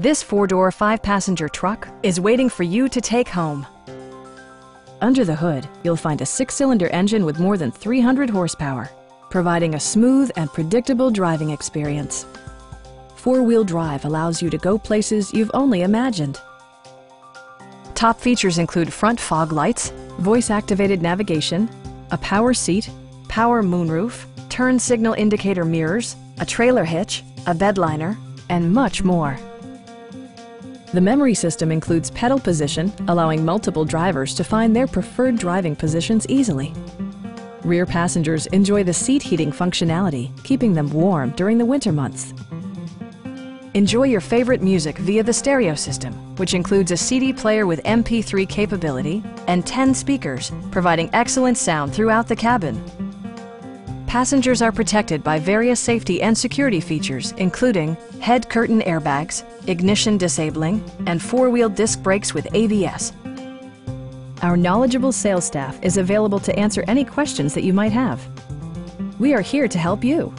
This four-door, five-passenger truck is waiting for you to take home. Under the hood, you'll find a six-cylinder engine with more than 300 horsepower, providing a smooth and predictable driving experience. Four-wheel drive allows you to go places you've only imagined. Top features include front fog lights, voice-activated navigation, a power seat, power moonroof, turn signal indicator mirrors, a trailer hitch, a bed liner, and much more. The memory system includes pedal position, allowing multiple drivers to find their preferred driving positions easily. Rear passengers enjoy the seat heating functionality, keeping them warm during the winter months. Enjoy your favorite music via the stereo system, which includes a CD player with MP3 capability and 10 speakers, providing excellent sound throughout the cabin. Passengers are protected by various safety and security features, including head curtain airbags, ignition disabling, and four-wheel disc brakes with ABS. Our knowledgeable sales staff is available to answer any questions that you might have. We are here to help you.